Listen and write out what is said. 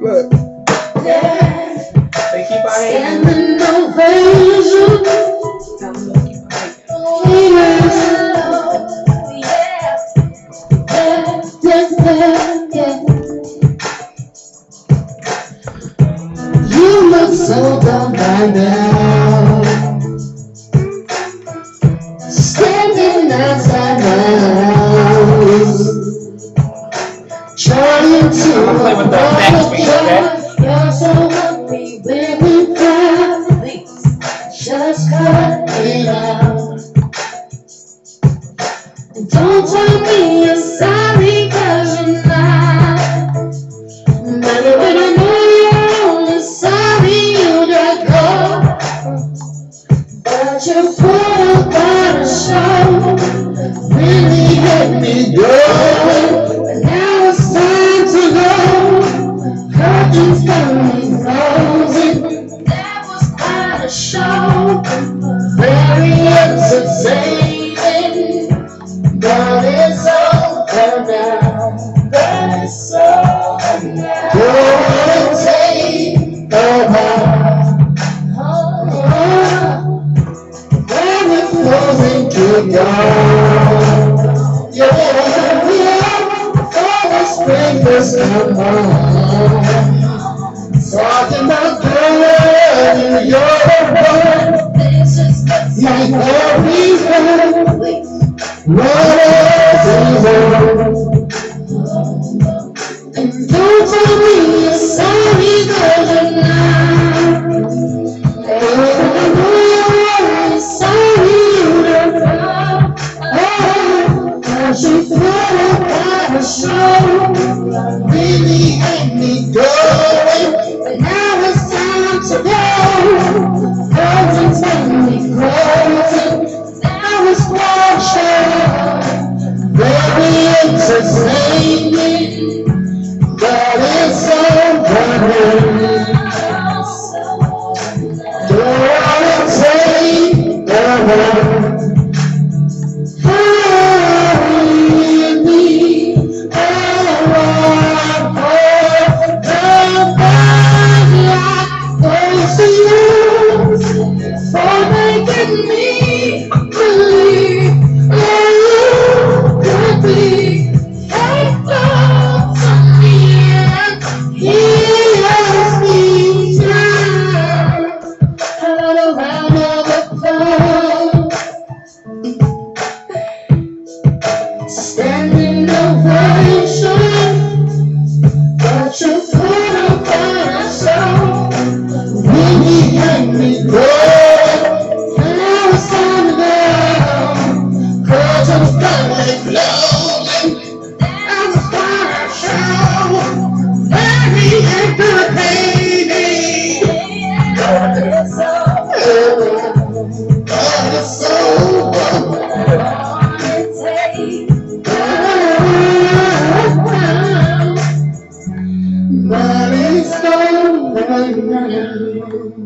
Look, they keep our hands. Standing ovation. Tell them to keep. You play with the okay? You're so happy when we cry. Just cut it out. And don't tell me you're sorry cause you're not. When I know you're only sorry you let go. But you put up on a show. Really hit me good. Curtains coming closing. That was quite a show. Very entertaining. But it's over now. But it's over now. Go and take over. Oh, when it closing, keep going. Yeah, yeah. Before the spring on. About girl, you're the one. Like everything. What entertaining. Now.